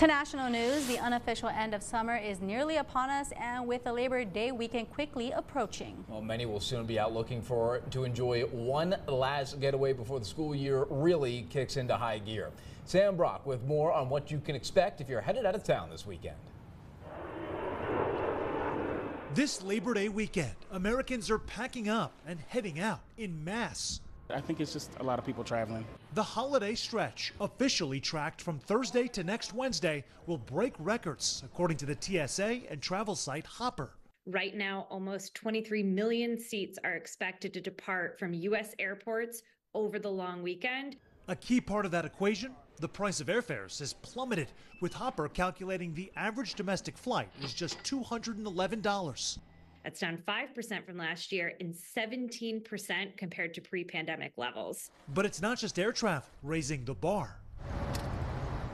To national news, the unofficial end of summer is nearly upon us and with the Labor Day weekend quickly approaching. Well, many will soon be out looking for to enjoy one last getaway before the school year really kicks into high gear. Sam Brock with more on what you can expect if you're headed out of town this weekend. This Labor Day weekend, Americans are packing up and heading out in mass. I think it's just a lot of people traveling. The holiday stretch, officially tracked from Thursday to next Wednesday, will break records, according to the TSA and travel site Hopper. Right now, almost 23 million seats are expected to depart from U.S. airports over the long weekend. A key part of that equation the price of airfares has plummeted, with Hopper calculating the average domestic flight is just $211. That's down 5% from last year and 17% compared to pre pandemic levels. But it's not just air traffic raising the bar.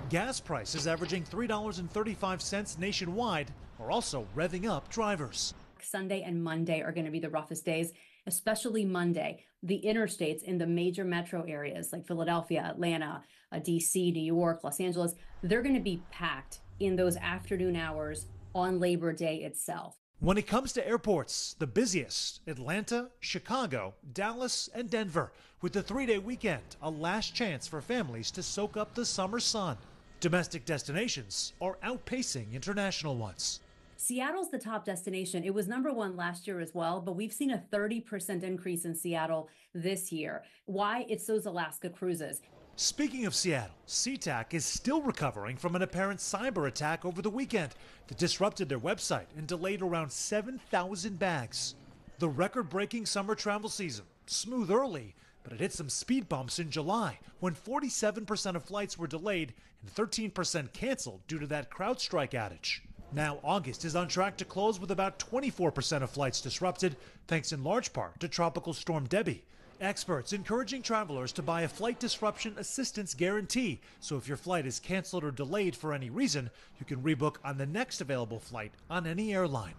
Gas prices averaging $3.35 nationwide are also revving up drivers. Sunday and Monday are going to be the roughest days, especially Monday. The interstates in the major metro areas like Philadelphia, Atlanta, uh, DC, New York, Los Angeles, they're going to be packed in those afternoon hours on Labor Day itself. When it comes to airports, the busiest Atlanta, Chicago, Dallas, and Denver, with the three day weekend, a last chance for families to soak up the summer sun. Domestic destinations are outpacing international ones. Seattle's the top destination. It was number one last year as well, but we've seen a 30% increase in Seattle this year. Why? It's those Alaska cruises. Speaking of Seattle, SeaTac is still recovering from an apparent cyber attack over the weekend that disrupted their website and delayed around 7,000 bags. The record breaking summer travel season, smooth early, but it hit some speed bumps in July when 47% of flights were delayed and 13% canceled due to that CrowdStrike outage. Now, August is on track to close with about 24% of flights disrupted, thanks in large part to Tropical Storm Debby. Experts encouraging travelers to buy a flight disruption assistance guarantee. So if your flight is canceled or delayed for any reason, you can rebook on the next available flight on any airline.